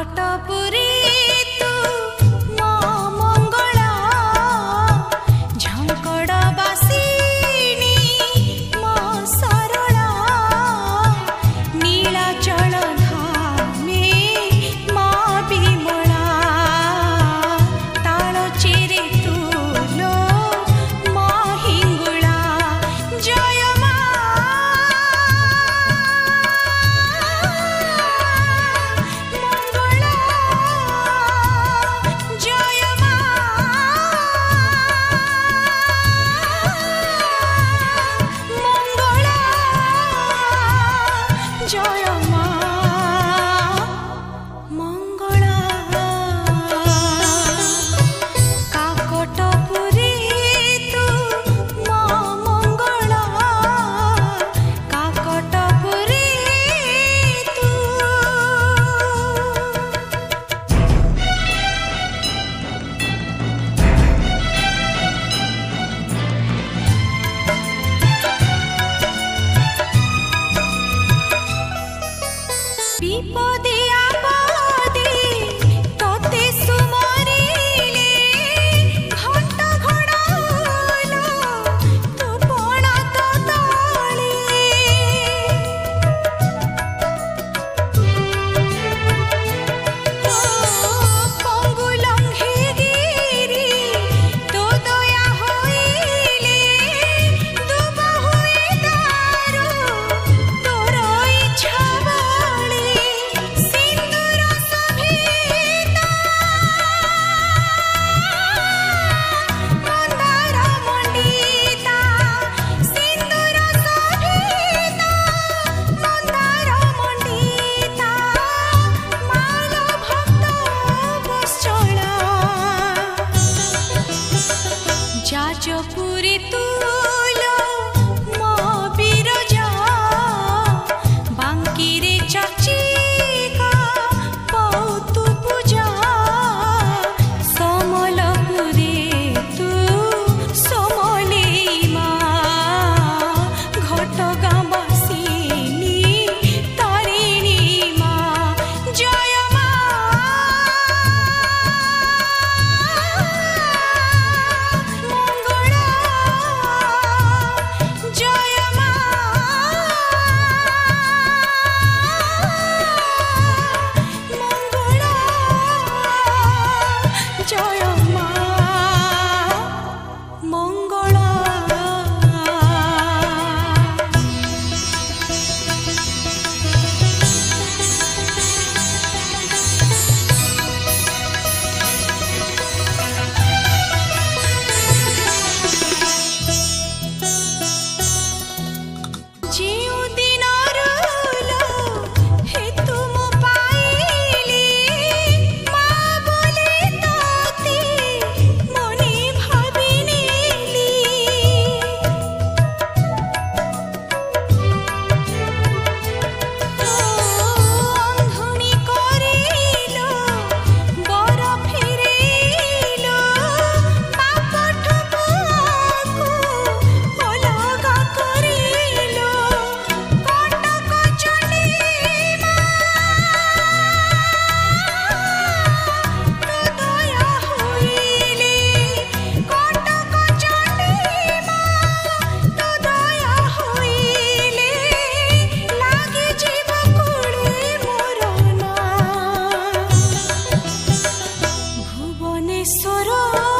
अटोपुरी चाचो पूरी तू सुरो